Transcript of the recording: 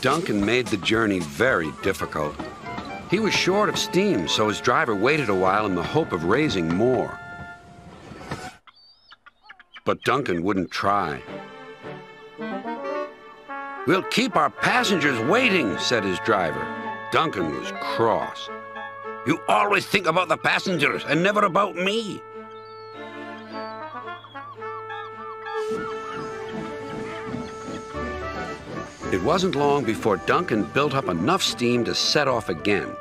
Duncan made the journey very difficult. He was short of steam, so his driver waited a while in the hope of raising more. But Duncan wouldn't try. We'll keep our passengers waiting, said his driver. Duncan was cross. You always think about the passengers and never about me. It wasn't long before Duncan built up enough steam to set off again.